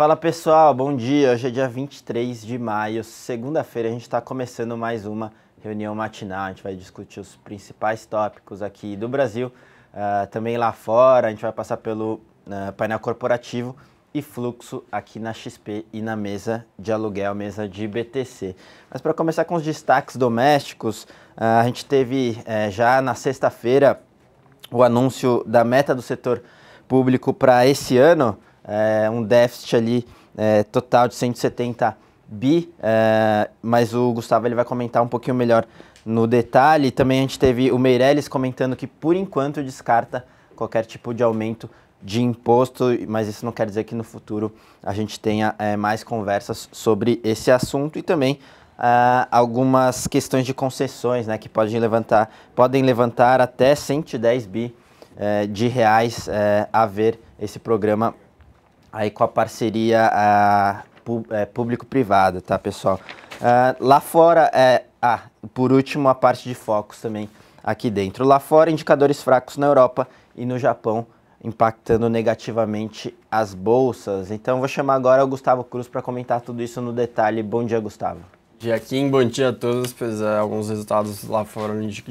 Fala pessoal, bom dia. Hoje é dia 23 de maio, segunda-feira. A gente está começando mais uma reunião matinal. A gente vai discutir os principais tópicos aqui do Brasil, uh, também lá fora. A gente vai passar pelo uh, painel corporativo e fluxo aqui na XP e na mesa de aluguel, mesa de BTC. Mas para começar com os destaques domésticos, uh, a gente teve eh, já na sexta-feira o anúncio da meta do setor público para esse ano é, um déficit ali é, total de 170 bi, é, mas o Gustavo ele vai comentar um pouquinho melhor no detalhe. Também a gente teve o Meirelles comentando que por enquanto descarta qualquer tipo de aumento de imposto, mas isso não quer dizer que no futuro a gente tenha é, mais conversas sobre esse assunto e também Uh, algumas questões de concessões, né, que podem levantar, podem levantar até 110 bi uh, de reais uh, a ver esse programa aí com a parceria é, público-privada, tá, pessoal? Uh, lá fora, é, ah, por último, a parte de focos também aqui dentro. Lá fora, indicadores fracos na Europa e no Japão, impactando negativamente as bolsas. Então, vou chamar agora o Gustavo Cruz para comentar tudo isso no detalhe. Bom dia, Gustavo. Dia Kim, bom dia a todos. Pois é, alguns resultados lá fora de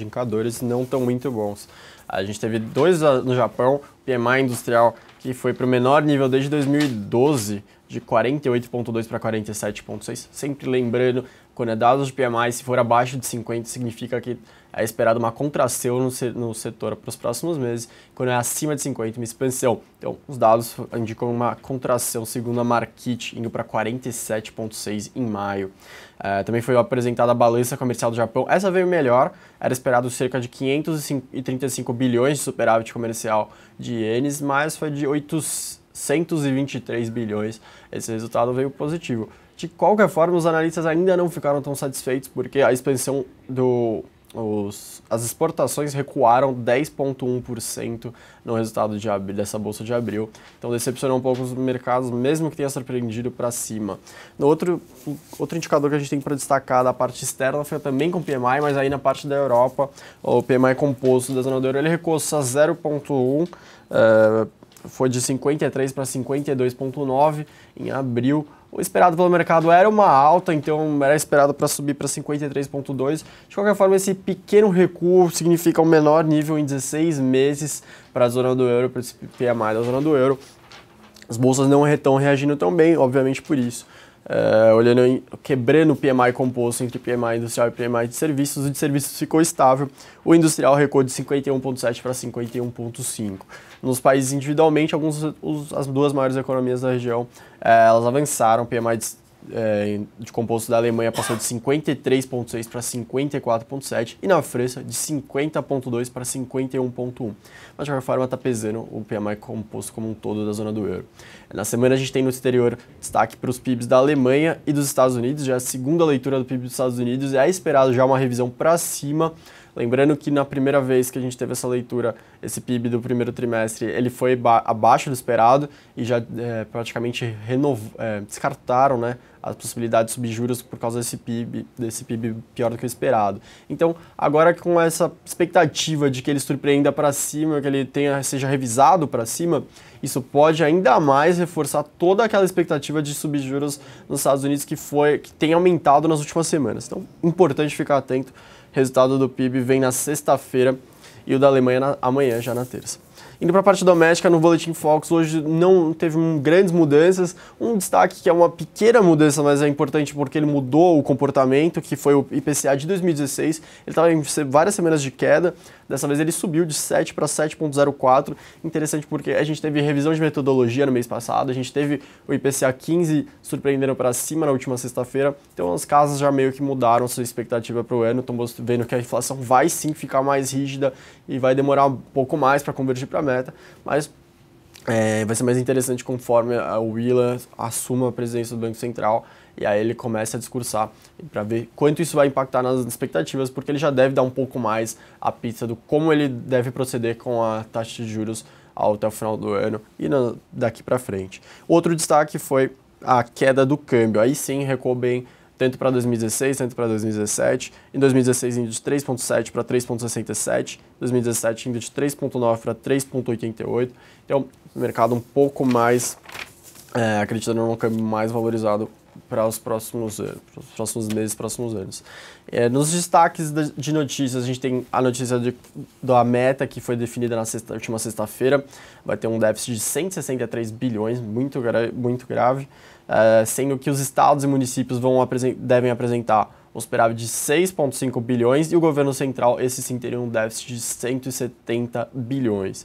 indicadores não tão muito bons. A gente teve dois no Japão, PMI industrial que foi para o menor nível desde 2012, de 48,2 para 47,6. Sempre lembrando, quando é dados de PMI, se for abaixo de 50, significa que é esperado uma contração no, setor para os próximos meses. Quando é acima de 50, uma expansão. Então, os dados indicam uma contração, segundo a Markit, indo para 47,6 em maio. É, também foi apresentada a balança comercial do Japão. Essa veio melhor, era esperado cerca de 535 bilhões de superávit comercial de ienes, mas foi de 823 bilhões. Esse resultado veio positivo. De qualquer forma, os analistas ainda não ficaram tão satisfeitos porque a expansão do os, as exportações recuaram 10,1% no resultado de abril, dessa bolsa de abril. Então decepcionou um pouco os mercados, mesmo que tenha surpreendido para cima. No outro, outro indicador que a gente tem para destacar da parte externa foi também com o PMI, mas aí na parte da Europa, o PMI composto da zona do euro, ele recuou só 0,1%. Uh, foi de 53 para 52,9 em abril. O esperado pelo mercado era uma alta, então era esperado para subir para 53,2. De qualquer forma, esse pequeno recuo significa um menor nível em 16 meses para a zona do euro, para esse PMI da zona do euro. As bolsas não estão reagindo tão bem, obviamente por isso. Uh, olhando em, quebrando o PMI composto entre PMI industrial e PMI de serviços, o de serviços ficou estável, o industrial recuou de 51,7 para 51,5. Nos países individualmente, alguns, os, as duas maiores economias da região, uh, elas avançaram, PMI de é, de composto da Alemanha passou de 53,6 para 54,7 e na França de 50,2 para 51,1. Mas de qualquer forma está pesando o PMI composto como um todo da zona do euro. Na semana a gente tem no exterior destaque para os PIBs da Alemanha e dos Estados Unidos, já a segunda leitura do PIB dos Estados Unidos é esperado já uma revisão para cima Lembrando que na primeira vez que a gente teve essa leitura, esse PIB do primeiro trimestre, ele foi abaixo do esperado e já é, praticamente é, descartaram né, as possibilidades de subir juros por causa desse PIB, desse PIB pior do que o esperado. Então, agora com essa expectativa de que ele surpreenda para cima, que ele tenha, seja revisado para cima, isso pode ainda mais reforçar toda aquela expectativa de subir juros nos Estados Unidos que foi que tem aumentado nas últimas semanas. Então, importante ficar atento Resultado do PIB vem na sexta-feira e o da Alemanha na, amanhã, já na terça. Indo para a parte doméstica, no Boletim Fox, hoje não teve grandes mudanças. Um destaque que é uma pequena mudança, mas é importante porque ele mudou o comportamento, que foi o IPCA de 2016. Ele estava em várias semanas de queda, dessa vez ele subiu de 7 para 7,04. Interessante porque a gente teve revisão de metodologia no mês passado, a gente teve o IPCA 15 surpreendendo para cima na última sexta-feira. Então as casas já meio que mudaram sua expectativa para o ano, estamos vendo que a inflação vai sim ficar mais rígida e vai demorar um pouco mais para convergir para meta, mas é, vai ser mais interessante conforme o Willa assuma a presidência do Banco Central e aí ele começa a discursar para ver quanto isso vai impactar nas expectativas, porque ele já deve dar um pouco mais a pista do como ele deve proceder com a taxa de juros até o final do ano e daqui para frente. Outro destaque foi a queda do câmbio. Aí sim recuou bem tanto para 2016, tanto para 2017. Em 2016 indo de 3.7 para 3.67, 2017 indo de 3.9 para 3.88. Então, mercado um pouco mais é, acreditando num câmbio mais valorizado para os próximos, para os próximos meses, próximos anos. É, nos destaques de notícias, a gente tem a notícia de, da meta que foi definida na sexta, última sexta-feira, vai ter um déficit de 163 bilhões, muito, muito grave, é, sendo que os estados e municípios vão devem apresentar um superávit de 6,5 bilhões e o governo central, esse sim, teria um déficit de 170 bilhões.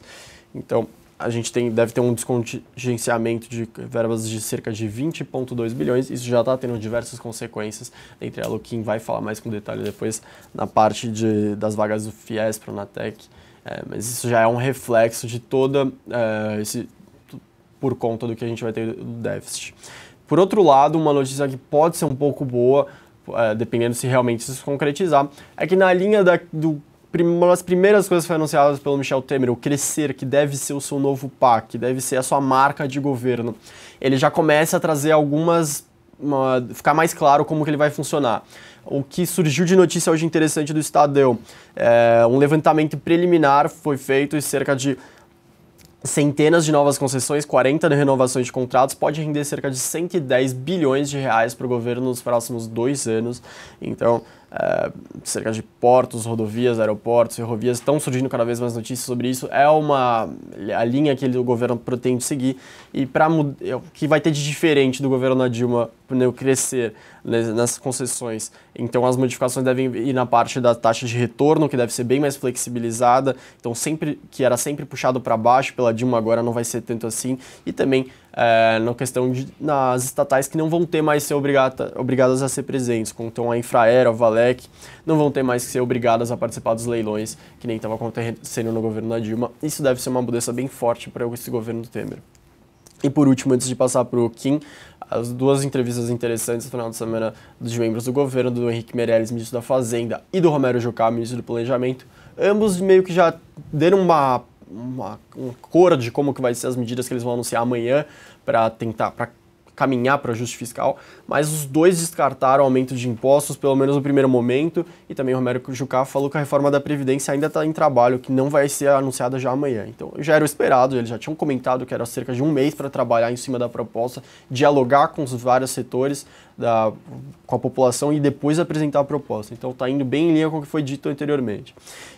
Então, a gente tem, deve ter um descontingenciamento de verbas de cerca de 20,2 bilhões. Isso já está tendo diversas consequências, entre elas o Kim vai falar mais com detalhe depois na parte de, das vagas do FIES para o Natec. É, mas isso já é um reflexo de toda é, esse por conta do que a gente vai ter do déficit. Por outro lado, uma notícia que pode ser um pouco boa, é, dependendo se realmente isso se concretizar, é que na linha da, do uma das primeiras coisas que foi anunciadas pelo Michel Temer, o crescer, que deve ser o seu novo PAC, que deve ser a sua marca de governo, ele já começa a trazer algumas. Uma, ficar mais claro como que ele vai funcionar. O que surgiu de notícia hoje interessante do Estadão, é, um levantamento preliminar foi feito e cerca de centenas de novas concessões, 40 renovações de contratos, pode render cerca de 110 bilhões de reais para o governo nos próximos dois anos. Então, é, cerca de portos, rodovias, aeroportos, ferrovias, estão surgindo cada vez mais notícias sobre isso. É uma a linha que o governo pretende seguir e para o que vai ter de diferente do governo da Dilma para crescer nas concessões. Então as modificações devem ir na parte da taxa de retorno, que deve ser bem mais flexibilizada. Então sempre que era sempre puxado para baixo pela Dilma agora não vai ser tanto assim e também é, na questão de nas estatais que não vão ter mais ser obrigada, obrigadas a ser presentes, como então a Infraero, a Valec, não vão ter mais que ser obrigadas a participar dos leilões, que nem estava acontecendo no governo da Dilma. Isso deve ser uma mudança bem forte para esse governo do Temer. E por último, antes de passar para o Kim, as duas entrevistas interessantes no final de semana dos membros do governo, do Henrique Meirelles, ministro da Fazenda, e do Romero Jucá, ministro do Planejamento, ambos meio que já deram uma uma, uma cor de como que vai ser as medidas que eles vão anunciar amanhã para tentar para caminhar para o ajuste fiscal, mas os dois descartaram aumento de impostos, pelo menos no primeiro momento, e também o Romero Jucá falou que a reforma da Previdência ainda está em trabalho, que não vai ser anunciada já amanhã. Então já era o esperado, eles já tinham comentado que era cerca de um mês para trabalhar em cima da proposta, dialogar com os vários setores, da, com a população e depois apresentar a proposta. Então está indo bem em linha com o que foi dito anteriormente.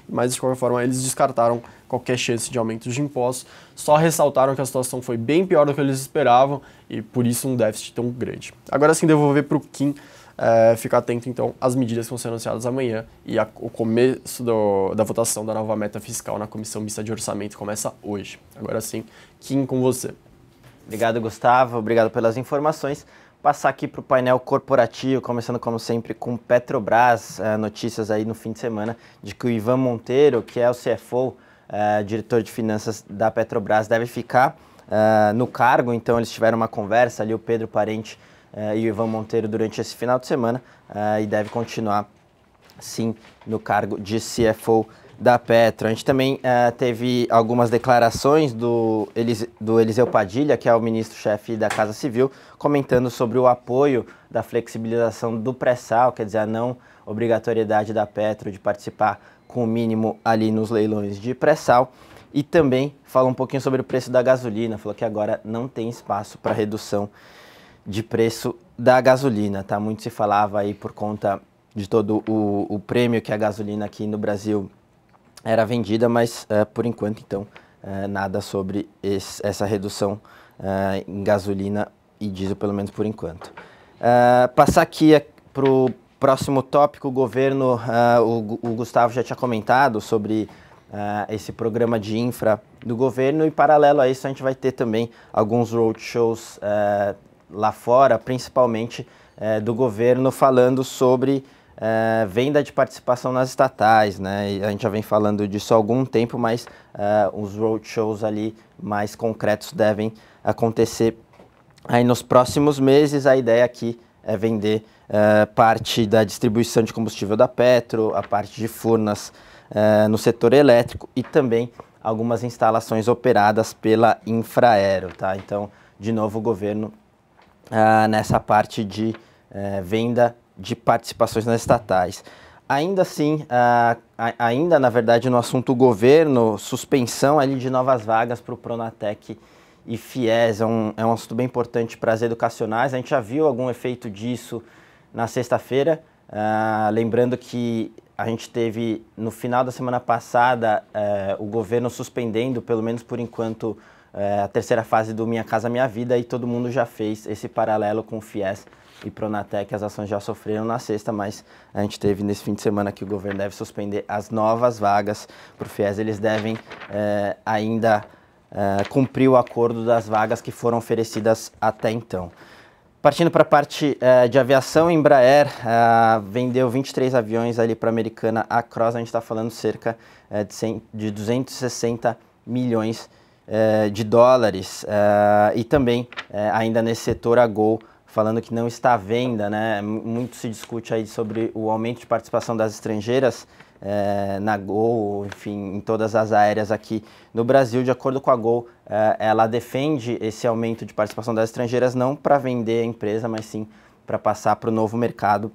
Mas de qualquer forma, eles descartaram qualquer chance de aumento de impostos, só ressaltaram que a situação foi bem pior do que eles esperavam e por isso um déficit tão grande. Agora sim, devolver para o Kim. É, ficar atento então às medidas que vão ser anunciadas amanhã e a, o começo do, da votação da nova meta fiscal na Comissão Mista de Orçamento começa hoje. Agora sim, Kim, com você. Obrigado, Gustavo. Obrigado pelas informações. Passar aqui para o painel corporativo, começando como sempre com Petrobras, é, notícias aí no fim de semana de que o Ivan Monteiro, que é o CFO, é, diretor de finanças da Petrobras, deve ficar é, no cargo. Então eles tiveram uma conversa ali, o Pedro Parente e o Ivan Monteiro durante esse final de semana e deve continuar sim no cargo de CFO da Petro. A gente também uh, teve algumas declarações do, Elis, do Eliseu Padilha, que é o ministro-chefe da Casa Civil, comentando sobre o apoio da flexibilização do pré-sal, quer dizer, a não obrigatoriedade da Petro de participar com o mínimo ali nos leilões de pré-sal. E também fala um pouquinho sobre o preço da gasolina, falou que agora não tem espaço para redução de preço da gasolina, tá? Muito se falava aí por conta de todo o, o prêmio que a gasolina aqui no Brasil era vendida, mas uh, por enquanto, então, uh, nada sobre esse, essa redução uh, em gasolina e diesel, pelo menos por enquanto. passar aqui para o próximo tópico, o governo, o, o, Gustavo já tinha comentado sobre esse programa de infra do governo e paralelo a isso a gente vai ter também alguns roadshows lá fora, principalmente do governo, falando sobre é, venda de participação nas estatais, né? E a gente já vem falando disso há algum tempo, mas os roadshows ali mais concretos devem acontecer aí nos próximos meses. A ideia aqui é vender é, parte da distribuição de combustível da Petro, a parte de Furnas é, no setor elétrico e também algumas instalações operadas pela Infraero, tá? Então, de novo, o governo é, nessa parte de é, venda de participações nas estatais. Ainda assim, uh, ainda na verdade no assunto governo, suspensão ali de novas vagas para o Pronatec e FIES é um, é um assunto bem importante para as educacionais. A gente já viu algum efeito disso na sexta-feira, uh, lembrando que a gente teve no final da semana passada uh, o governo suspendendo, pelo menos por enquanto, uh, a terceira fase do Minha Casa Minha Vida e todo mundo já fez esse paralelo com o FIES e Pronatec, as ações já sofreram na sexta, mas a gente teve nesse fim de semana que o governo deve suspender as novas vagas para o FIES. Eles devem ainda uh, cumprir o acordo das vagas que foram oferecidas até então. Partindo para a parte uh, de aviação, Embraer uh, vendeu 23 aviões ali para a americana a Cross, a gente está falando cerca uh, de, 100, de 260 milhões de dólares. e também, ainda nesse setor, a Gol falando que não está à venda, né? Muito se discute aí sobre o aumento de participação das estrangeiras é, na Gol, enfim, em todas as aéreas aqui no Brasil. De acordo com a Gol, é, ela defende esse aumento de participação das estrangeiras não para vender a empresa, mas sim para passar para o novo mercado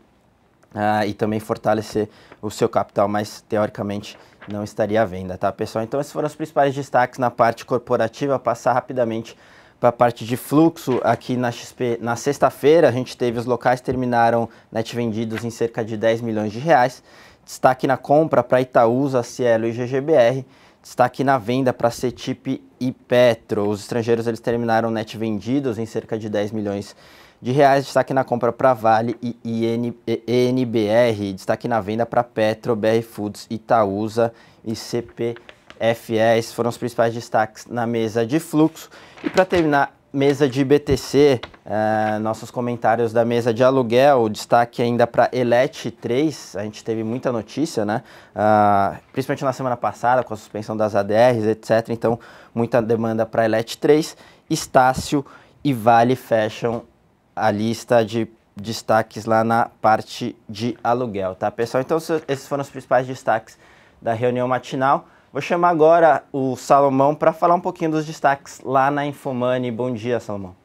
é, e também fortalecer o seu capital, mas teoricamente não estaria à venda, tá pessoal? Então esses foram os principais destaques na parte corporativa, passar rapidamente para a parte de fluxo aqui na XP, na sexta-feira a gente teve os locais terminaram net vendidos em cerca de 10 milhões de reais. Destaque na compra para Itaúsa, Cielo e GGBR. Destaque na venda para CETIP e Petro. Os estrangeiros eles terminaram net vendidos em cerca de 10 milhões de reais. Destaque na compra para Vale e ENBR. Destaque na venda para Petro, BR Foods, Itaúsa e CPFS. Foram os principais destaques na mesa de fluxo. E para terminar, mesa de BTC, uh, nossos comentários da mesa de aluguel, destaque ainda para Elet 3, a gente teve muita notícia, né? Uh, principalmente na semana passada, com a suspensão das ADRs, etc. Então, muita demanda para Elet 3, Estácio e Vale fecham a lista de destaques lá na parte de aluguel, tá, pessoal? Então, esses foram os principais destaques da reunião matinal. Vou chamar agora o Salomão para falar um pouquinho dos destaques lá na Infomani. Bom dia, Salomão.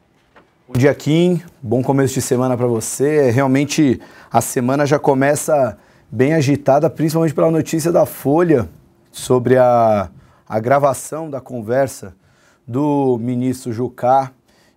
Bom dia, Kim. Bom começo de semana para você. Realmente a semana já começa bem agitada, principalmente pela notícia da Folha sobre a, a gravação da conversa do ministro Jucá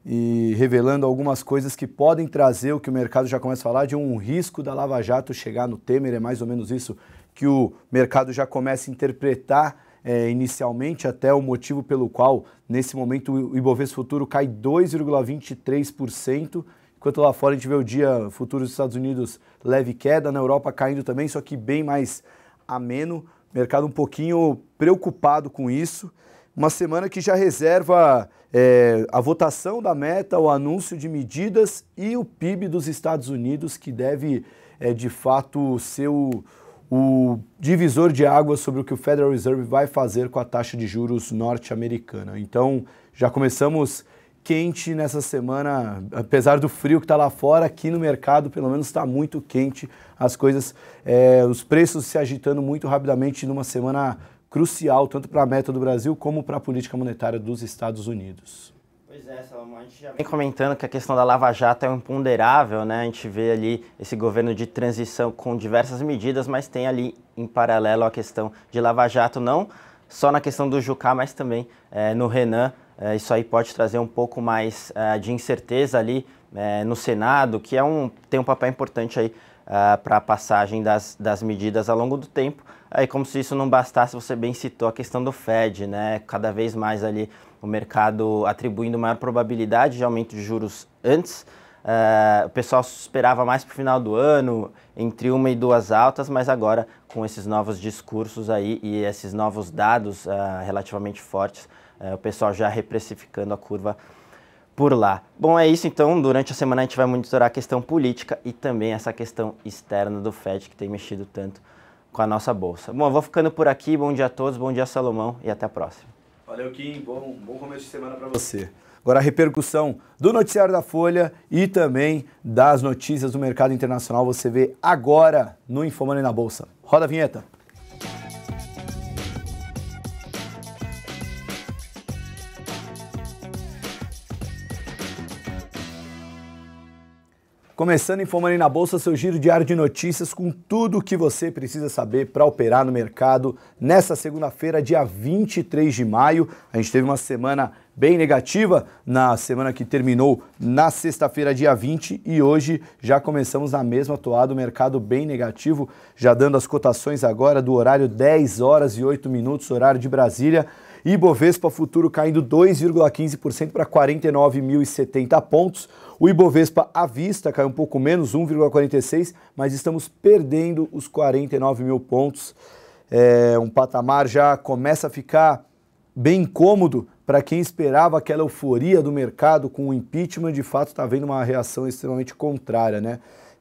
e revelando algumas coisas que podem trazer o que o mercado já começa a falar de um risco da Lava Jato chegar no Temer, é mais ou menos isso que o mercado já começa a interpretar é, inicialmente, até o motivo pelo qual, nesse momento, o Ibovespa Futuro cai 2,23%, enquanto lá fora a gente vê o dia futuro dos Estados Unidos leve queda, na Europa caindo também, só que bem mais ameno, mercado um pouquinho preocupado com isso. Uma semana que já reserva é, a votação da meta, o anúncio de medidas e o PIB dos Estados Unidos, que deve, é, de fato, ser o, o divisor de águas sobre o que o Federal Reserve vai fazer com a taxa de juros norte-americana. Então, já começamos quente nessa semana, apesar do frio que está lá fora, aqui no mercado pelo menos está muito quente, as coisas, é, os preços se agitando muito rapidamente numa semana crucial, tanto para a meta do Brasil como para a política monetária dos Estados Unidos. Pois é, Salomão, a gente já vem comentando que a questão da Lava Jato é um imponderável, né? A gente vê ali esse governo de transição com diversas medidas, mas tem ali em paralelo a questão de Lava Jato, não só na questão do Jucá, mas também é, no Renan. É, isso aí pode trazer um pouco mais é, de incerteza ali no Senado, que é um, tem um papel importante aí para a passagem das, das medidas ao longo do tempo. Aí, como se isso não bastasse, você bem citou a questão do Fed, né? Cada vez mais ali o mercado atribuindo maior probabilidade de aumento de juros antes. Uh, o pessoal esperava mais para o final do ano, entre uma e duas altas, mas agora com esses novos discursos aí e esses novos dados uh, relativamente fortes, uh, o pessoal já reprecificando a curva por lá. Bom, é isso então. Durante a semana a gente vai monitorar a questão política e também essa questão externa do Fed que tem mexido tanto com a nossa bolsa. Bom, eu vou ficando por aqui. Bom dia a todos, bom dia Salomão e até a próxima. Valeu, Kim. Bom, bom começo de semana para você. Agora a repercussão do noticiário da Folha e também das notícias do mercado internacional você vê agora no Infomani na Bolsa. Roda a vinheta. Começando Infomani na Bolsa, seu giro diário de notícias com tudo o que você precisa saber para operar no mercado. Nessa segunda-feira, dia 23 de maio, a gente teve uma semana bem negativa na semana que terminou na sexta-feira, dia 20, e hoje já começamos na mesma toada, o mercado bem negativo, já dando as cotações agora do horário 10 horas e 8 minutos, horário de Brasília. Ibovespa futuro caindo 2,15% para 49.070 pontos. O Ibovespa à vista caiu um pouco menos, 1,46, mas estamos perdendo os 49 mil pontos. É, um patamar já começa a ficar bem incômodo para quem esperava aquela euforia do mercado com o impeachment. De fato, está vendo uma reação extremamente contrária, né?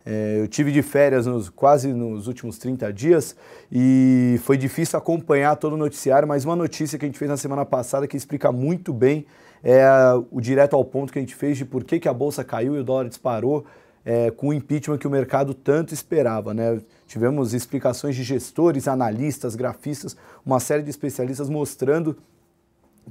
É, eu tive de férias nos, quase nos últimos 30 dias e foi difícil acompanhar todo o noticiário, mas uma notícia que a gente fez na semana passada que explica muito bem é, o direto ao ponto que a gente fez de por que, que a bolsa caiu e o dólar disparou é, com o impeachment que o mercado tanto esperava. Né? Tivemos explicações de gestores, analistas, grafistas, uma série de especialistas mostrando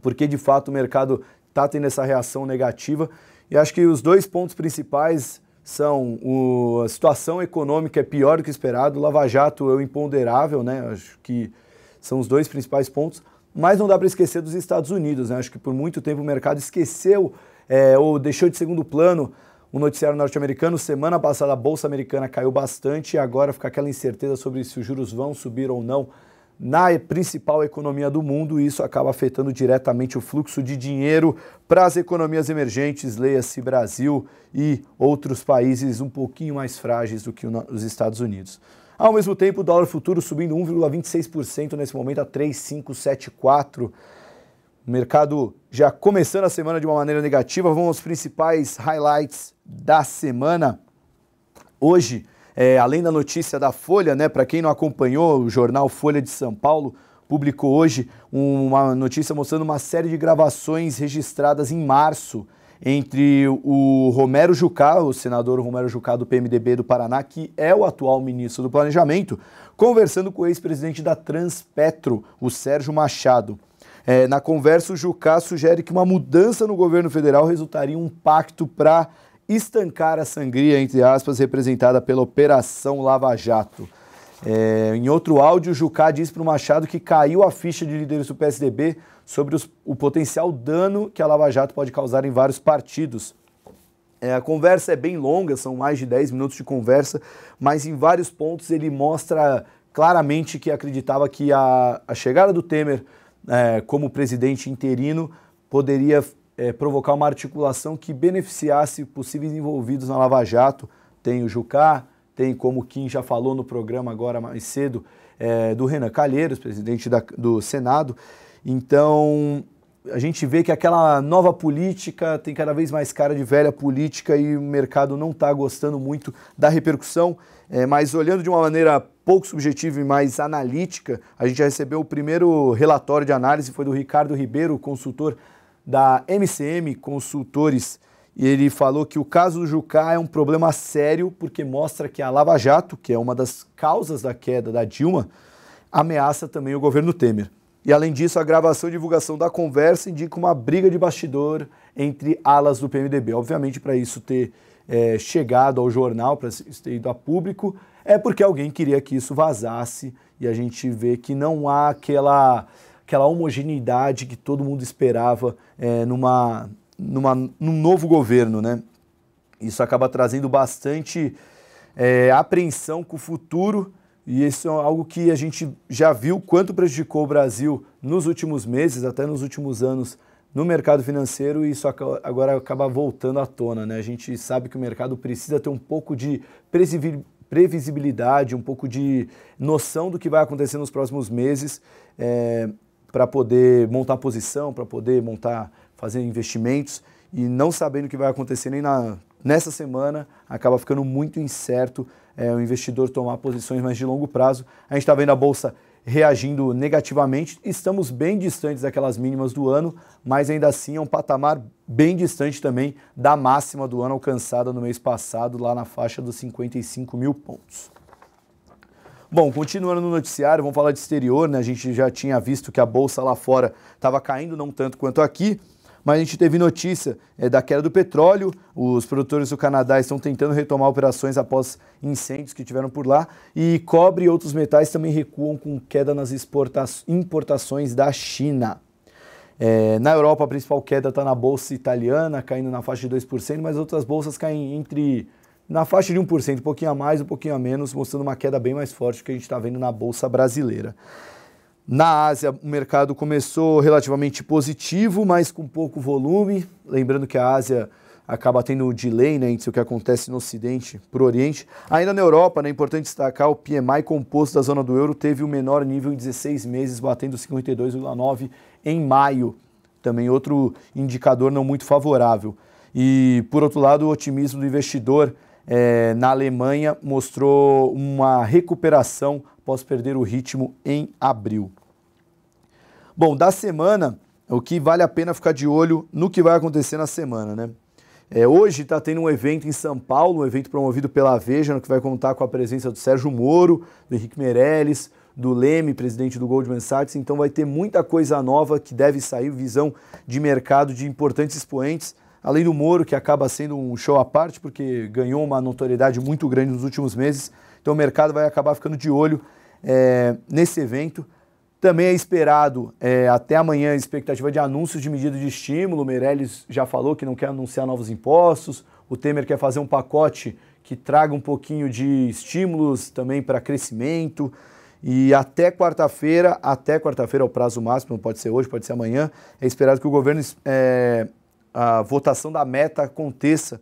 por que de fato o mercado está tendo essa reação negativa. E acho que os dois pontos principais são o, a situação econômica é pior do que esperado, Lava Jato é o imponderável, né? Acho que são os dois principais pontos. Mas não dá para esquecer dos Estados Unidos, né? Acho que por muito tempo o mercado esqueceu é, ou deixou de segundo plano o noticiário norte-americano. Semana passada a bolsa americana caiu bastante e agora fica aquela incerteza sobre se os juros vão subir ou não na principal economia do mundo, e isso acaba afetando diretamente o fluxo de dinheiro para as economias emergentes, leia-se Brasil e outros países um pouquinho mais frágeis do que os Estados Unidos. Ao mesmo tempo, o dólar futuro subindo 1,26% nesse momento a 3,574. O mercado já começando a semana de uma maneira negativa. Vamos aos principais highlights da semana. Hoje, é, além da notícia da Folha, né, para quem não acompanhou, o jornal Folha de São Paulo publicou hoje uma notícia mostrando uma série de gravações registradas em março entre o Romero Jucá, o senador Romero Jucá do PMDB do Paraná, que é o atual ministro do Planejamento, conversando com o ex-presidente da Transpetro, o Sérgio Machado. É, na conversa, o Jucá sugere que uma mudança no governo federal resultaria em um pacto para estancar a sangria, entre aspas, representada pela Operação Lava Jato. É, em outro áudio, Jucá disse para o Machado que caiu a ficha de líderes do PSDB sobre os, o potencial dano que a Lava Jato pode causar em vários partidos. É, a conversa é bem longa, são mais de 10 minutos de conversa, mas em vários pontos ele mostra claramente que acreditava que a, a chegada do Temer é, como presidente interino poderia é, provocar uma articulação que beneficiasse possíveis envolvidos na Lava Jato. Tem o Jucá, tem, como o Kim já falou no programa agora mais cedo, é, do Renan Calheiros, presidente da, do Senado. Então, a gente vê que aquela nova política tem cada vez mais cara de velha política e o mercado não está gostando muito da repercussão. É, mas olhando de uma maneira pouco subjetiva e mais analítica, a gente já recebeu o primeiro relatório de análise, foi do Ricardo Ribeiro, consultor da MCM Consultores, e ele falou que o caso do Jucá é um problema sério porque mostra que a Lava Jato, que é uma das causas da queda da Dilma, ameaça também o governo Temer. E além disso, a gravação e divulgação da conversa indica uma briga de bastidor entre alas do PMDB. Obviamente, para isso ter é, chegado ao jornal, para ter ido a público, é porque alguém queria que isso vazasse e a gente vê que não há aquela aquela homogeneidade que todo mundo esperava é, numa, numa, num novo governo, né? Isso acaba trazendo bastante é, apreensão com o futuro e isso é algo que a gente já viu quanto prejudicou o Brasil nos últimos meses, até nos últimos anos, no mercado financeiro e isso agora acaba voltando à tona. Né? A gente sabe que o mercado precisa ter um pouco de previsibilidade, um pouco de noção do que vai acontecer nos próximos meses. É, para poder montar posição, para poder montar, fazer investimentos e não sabendo o que vai acontecer nem na, nessa semana, acaba ficando muito incerto é, o investidor tomar posições mais de longo prazo. A gente está vendo a Bolsa reagindo negativamente, estamos bem distantes daquelas mínimas do ano, mas ainda assim é um patamar bem distante também da máxima do ano alcançada no mês passado, lá na faixa dos 55 mil pontos. Bom, continuando no noticiário, vamos falar de exterior, né? A gente já tinha visto que a bolsa lá fora estava caindo, não tanto quanto aqui, mas a gente teve notícia é, da queda do petróleo. Os produtores do Canadá estão tentando retomar operações após incêndios que tiveram por lá. E cobre e outros metais também recuam com queda nas importações da China. É, na Europa, a principal queda está na bolsa italiana, caindo na faixa de 2%, mas outras bolsas caem entre na faixa de 1%, um pouquinho a mais, um pouquinho a menos, mostrando uma queda bem mais forte que a gente está vendo na bolsa brasileira. Na Ásia, o mercado começou relativamente positivo, mas com pouco volume. Lembrando que a Ásia acaba tendo um delay né, entre o que acontece no Ocidente para o Oriente. Ainda na Europa, né, é importante destacar, o PMI composto da zona do euro teve o menor nível em 16 meses, batendo 52,9 em maio. Também outro indicador não muito favorável. E, por outro lado, o otimismo do investidor é, na Alemanha mostrou uma recuperação após perder o ritmo em abril. Bom, da semana, o que vale a pena ficar de olho no que vai acontecer na semana, né? É, hoje está tendo um evento em São Paulo, um evento promovido pela Veja, que vai contar com a presença do Sérgio Moro, do Henrique Meirelles, do Leme, presidente do Goldman Sachs. Então vai ter muita coisa nova que deve sair, visão de mercado de importantes expoentes. Além do Moro, que acaba sendo um show à parte, porque ganhou uma notoriedade muito grande nos últimos meses. Então o mercado vai acabar ficando de olho é, nesse evento. Também é esperado é, até amanhã a expectativa de anúncios de medidas de estímulo. O Meirelles já falou que não quer anunciar novos impostos. O Temer quer fazer um pacote que traga um pouquinho de estímulos também para crescimento. E até quarta-feira, até quarta-feira é o prazo máximo, pode ser hoje, pode ser amanhã, é esperado que o governo, é, a votação da meta aconteça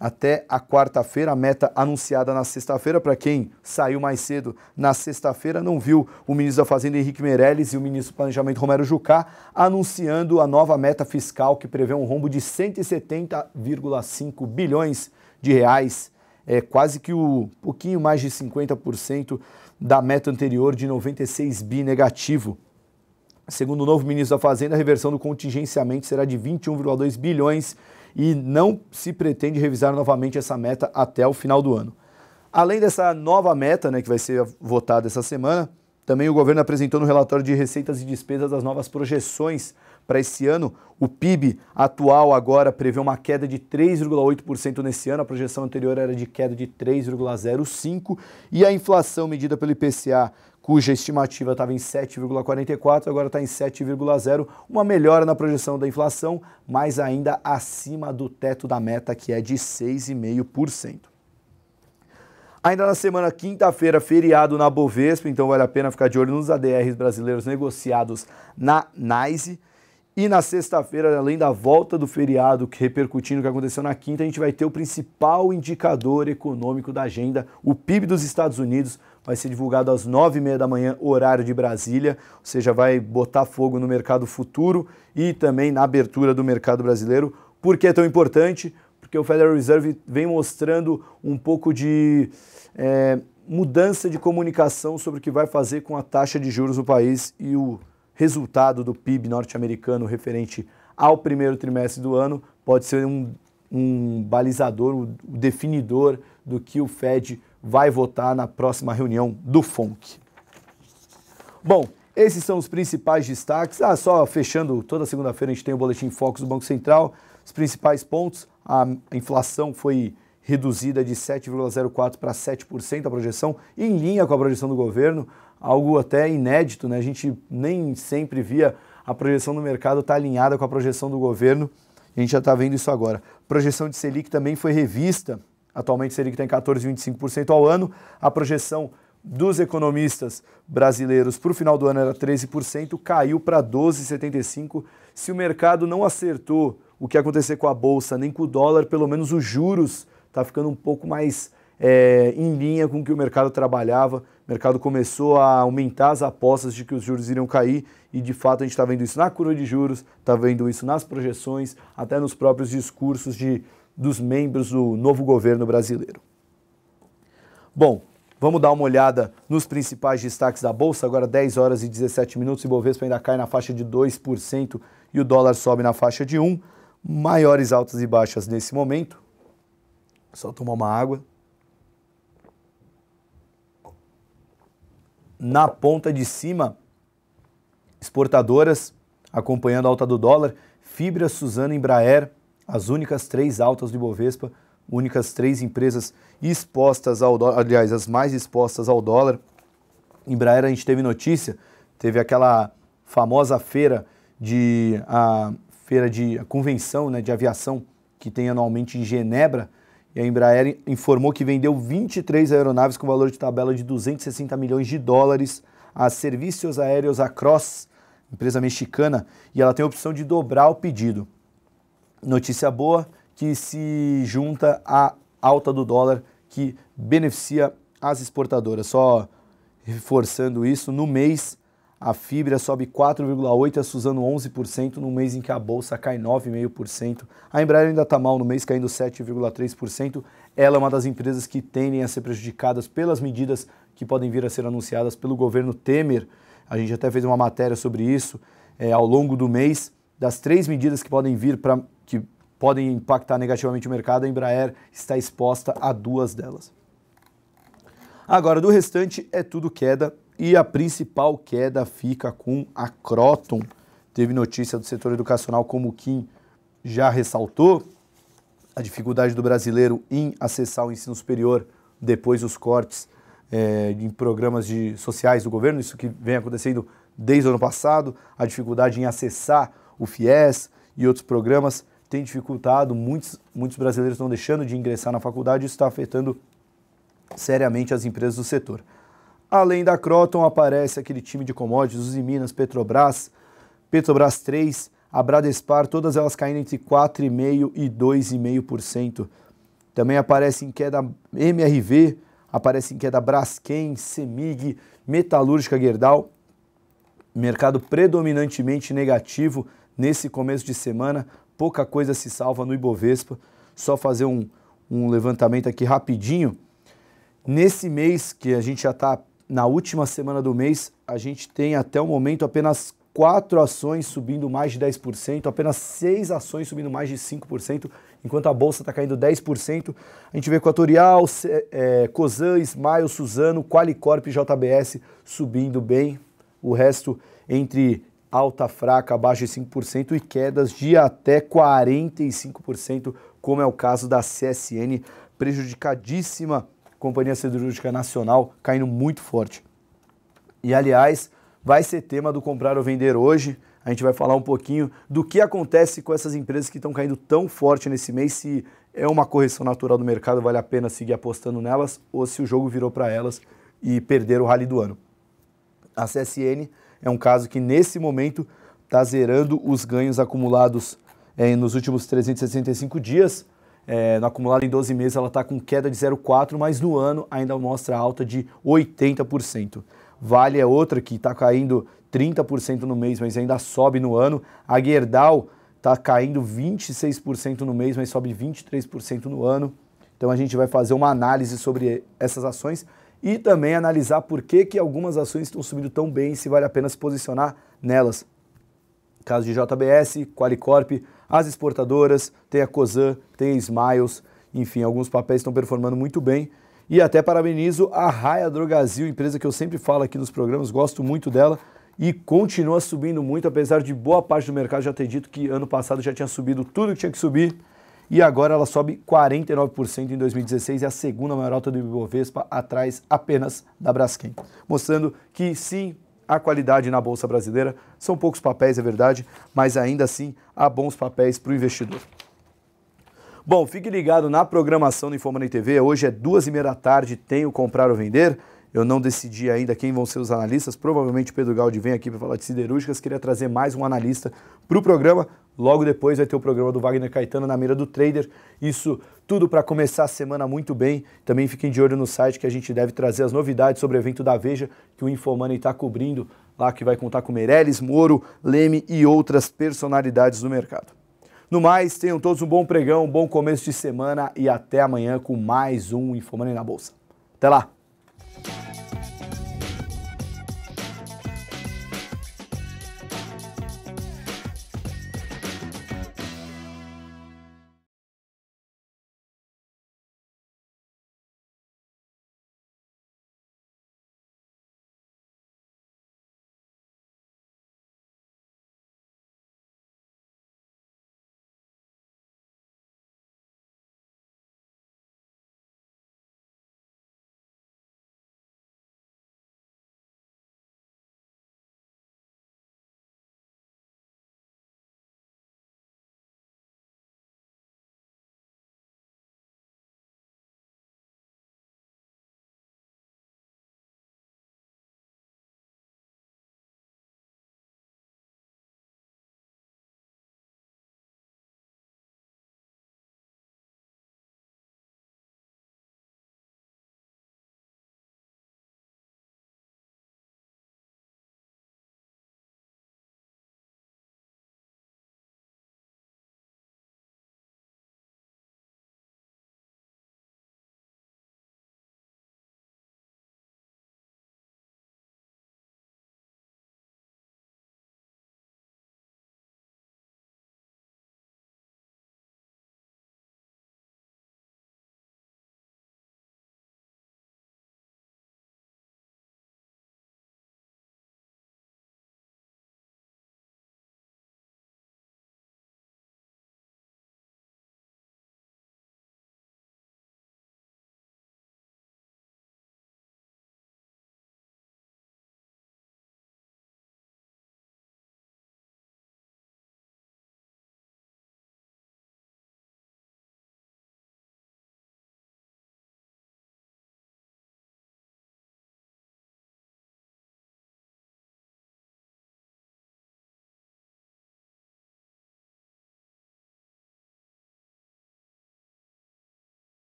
até a quarta-feira, a meta anunciada na sexta-feira. Para quem saiu mais cedo na sexta-feira, não viu o ministro da Fazenda Henrique Meirelles e o ministro do Planejamento Romero Jucá anunciando a nova meta fiscal que prevê um rombo de 170,5 bilhões de reais. É quase que o pouquinho mais de 50% da meta anterior de 96 bi negativo. Segundo o novo ministro da Fazenda, a reversão do contingenciamento será de 21,2 bilhões e não se pretende revisar novamente essa meta até o final do ano. Além dessa nova meta, né, que vai ser votada essa semana, também o governo apresentou no relatório de receitas e despesas as novas projeções para esse ano. O PIB atual agora prevê uma queda de 3,8% nesse ano, a projeção anterior era de queda de 3,05%, e a inflação medida pelo IPCA cuja estimativa estava em 7,44, agora está em 7,0, uma melhora na projeção da inflação, mas ainda acima do teto da meta, que é de 6,5%. Ainda na semana quinta-feira, feriado na Bovespa, então vale a pena ficar de olho nos ADRs brasileiros negociados na NYSE. E na sexta-feira, além da volta do feriado repercutindo o que aconteceu na quinta, a gente vai ter o principal indicador econômico da agenda, o PIB dos Estados Unidos, vai ser divulgado às nove e meia da manhã, horário de Brasília, ou seja, vai botar fogo no mercado futuro e também na abertura do mercado brasileiro. Por que é tão importante? Porque o Federal Reserve vem mostrando um pouco de é, mudança de comunicação sobre o que vai fazer com a taxa de juros no país e o resultado do PIB norte-americano referente ao primeiro trimestre do ano pode ser um, um balizador, o um definidor do que o Fed vai votar na próxima reunião do FONC. Bom, esses são os principais destaques. Ah, só fechando, toda segunda-feira a gente tem o Boletim Focus do Banco Central. Os principais pontos, a inflação foi reduzida de 7,04% para 7% a projeção, em linha com a projeção do governo algo até inédito, né? A gente nem sempre via a projeção do mercado estar tá alinhada com a projeção do governo. A gente já está vendo isso agora. A projeção de Selic também foi revista. Atualmente, Selic está em 14,25% ao ano. A projeção dos economistas brasileiros para o final do ano era 13%, caiu para 12,75%. Se o mercado não acertou o que acontecer com a bolsa nem com o dólar, pelo menos os juros está ficando um pouco mais é, em linha com o que o mercado trabalhava. O mercado começou a aumentar as apostas de que os juros iriam cair e, de fato, a gente está vendo isso na curva de juros, está vendo isso nas projeções, até nos próprios discursos de, dos membros do novo governo brasileiro. Bom, vamos dar uma olhada nos principais destaques da Bolsa. Agora 10 horas e 17 minutos, o Ibovespa ainda cai na faixa de 2% e o dólar sobe na faixa de 1%. Maiores altas e baixas nesse momento. Só tomar uma água. na ponta de cima, exportadoras acompanhando a alta do dólar, Fibra, Suzano e Embraer, as únicas três altas do Ibovespa, únicas três empresas expostas ao dólar, aliás, as mais expostas ao dólar. Embraer a gente teve notícia, teve aquela famosa feira de a feira de a convenção né, de aviação que tem anualmente em Genebra, e a Embraer informou que vendeu 23 aeronaves com valor de tabela de 260 milhões de dólares a Serviços Aéreos Across, empresa mexicana, e ela tem a opção de dobrar o pedido. Notícia boa que se junta à alta do dólar que beneficia as exportadoras. Só reforçando isso, no mês a fibra sobe 4,8%, a Suzano 11%, no mês em que a bolsa cai 9,5%. A Embraer ainda está mal no mês, caindo 7,3%. Ela é uma das empresas que tendem a ser prejudicadas pelas medidas que podem vir a ser anunciadas pelo governo Temer. A gente até fez uma matéria sobre isso é, ao longo do mês. Das três medidas que podem vir para podem impactar negativamente o mercado, a Embraer está exposta a duas delas. Agora, do restante é tudo queda e a principal queda fica com a Croton. Teve notícia do setor educacional, como o Kim já ressaltou, a dificuldade do brasileiro em acessar o ensino superior depois dos cortes é, em programas de, sociais do governo, isso que vem acontecendo desde o ano passado, a dificuldade em acessar o FIES e outros programas tem dificultado, muitos, muitos brasileiros estão deixando de ingressar na faculdade, isso está afetando seriamente as empresas do setor. Além da Croton, aparece aquele time de commodities, os Minas, Petrobras, Petrobras 3, a Bradespar, todas elas caindo entre 4,5% e 2,5%. Também aparece em queda MRV, aparece em queda Braskem, Semig, Metalúrgica Gerdau. Mercado predominantemente negativo nesse começo de semana, pouca coisa se salva no Ibovespa. Só fazer um, um levantamento aqui rapidinho. Nesse mês que a gente já está na última semana do mês, a gente tem até o momento apenas quatro ações subindo mais de 10%, apenas seis ações subindo mais de 5%, enquanto a bolsa está caindo 10%. A gente vê Equatorial, é, Cosan, Smile, Suzano, Qualicorp e JBS subindo bem. O resto entre alta, fraca, abaixo de 5% e quedas de até 45%, como é o caso da CSN, prejudicadíssima Companhia Siderúrgica Nacional caindo muito forte. E aliás, vai ser tema do comprar ou vender hoje. A gente vai falar um pouquinho do que acontece com essas empresas que estão caindo tão forte nesse mês, se é uma correção natural do mercado, vale a pena seguir apostando nelas, ou se o jogo virou para elas e perder o rally do ano. A CSN é um caso que nesse momento está zerando os ganhos acumulados é, nos últimos 365 dias, é, no acumulado em 12 meses ela está com queda de 0,4, mas no ano ainda mostra alta de 80%. Vale é outra que está caindo 30% no mês, mas ainda sobe no ano. A Gerdau está caindo 26% no mês, mas sobe 23% no ano. Então a gente vai fazer uma análise sobre essas ações e também analisar por que, que algumas ações estão subindo tão bem e se vale a pena se posicionar nelas. Caso de JBS, Qualicorp, as exportadoras, tem a Cosan, tem a Smiles, enfim, alguns papéis estão performando muito bem. E até parabenizo a Raia Drogazil, empresa que eu sempre falo aqui nos programas, gosto muito dela e continua subindo muito, apesar de boa parte do mercado já ter dito que ano passado já tinha subido tudo que tinha que subir e agora ela sobe 49% em 2016 e é a segunda maior alta do Ibovespa, atrás apenas da Braskem, mostrando que sim, a qualidade na Bolsa Brasileira. São poucos papéis, é verdade, mas ainda assim há bons papéis para o investidor. Bom, fique ligado na programação do Infomoney TV. Hoje é duas e meia da tarde, tem o Comprar ou Vender. Eu não decidi ainda quem vão ser os analistas. Provavelmente o Pedro Galdi vem aqui para falar de siderúrgicas. Queria trazer mais um analista para o programa. Logo depois vai ter o programa do Wagner Caetano na mira do trader. Isso tudo para começar a semana muito bem. Também fiquem de olho no site que a gente deve trazer as novidades sobre o evento da Veja que o Infomoney está cobrindo lá, que vai contar com Meirelles, Moro, Leme e outras personalidades do mercado. No mais, tenham todos um bom pregão, um bom começo de semana e até amanhã com mais um Infomoney na Bolsa. Até lá!